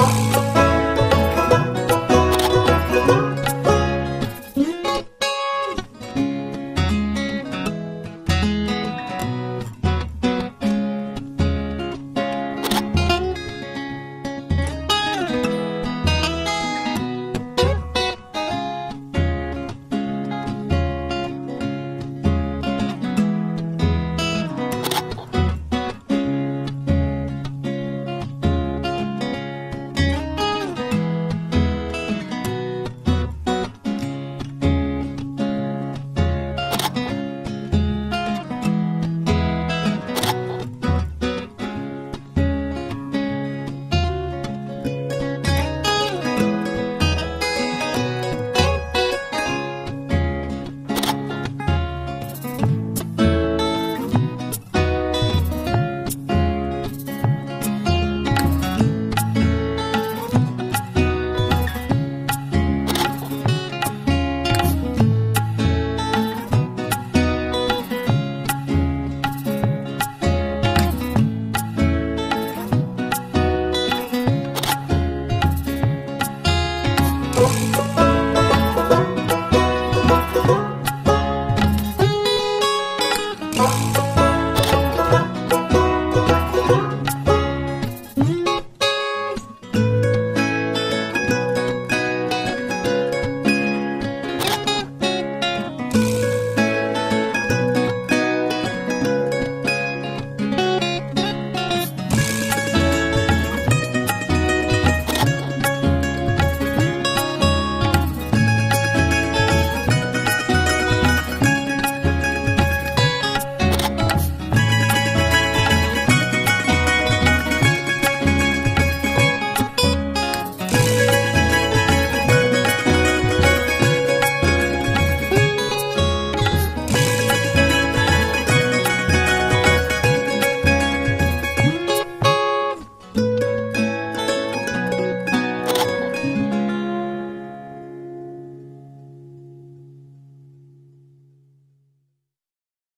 Oh, you.